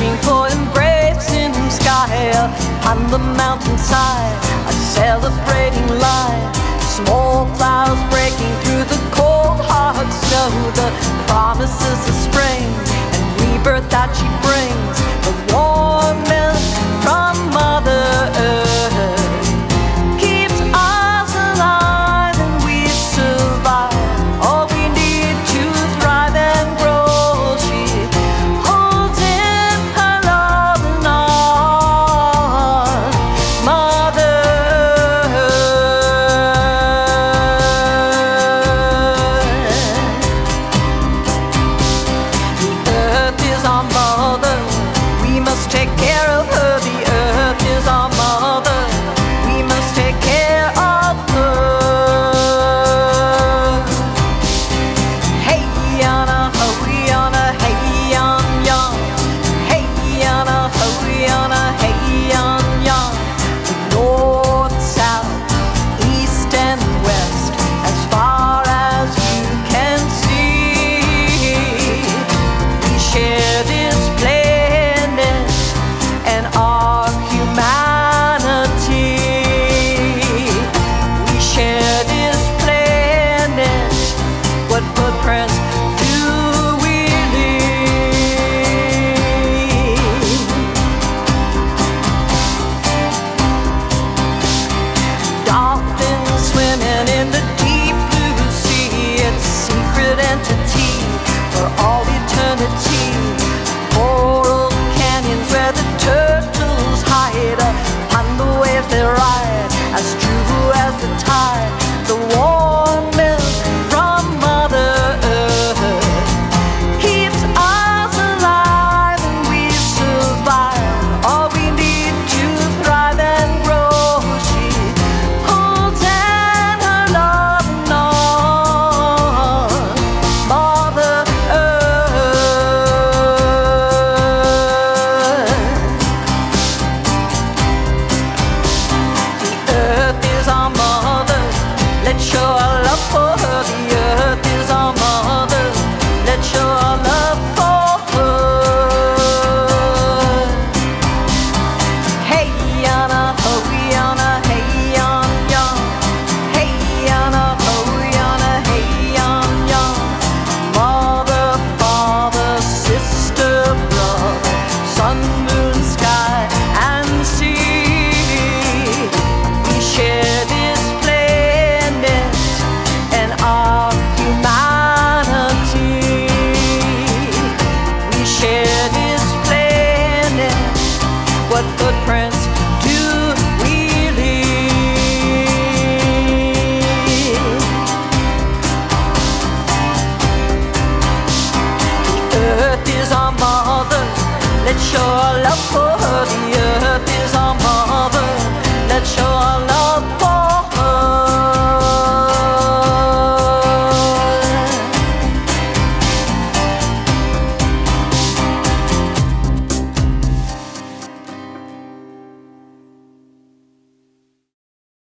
Searching for embrace in the sky. On the mountainside I'm celebrating life Small flowers break identity for all eternity. Coral canyons where the turtles hide, upon the waves they ride as.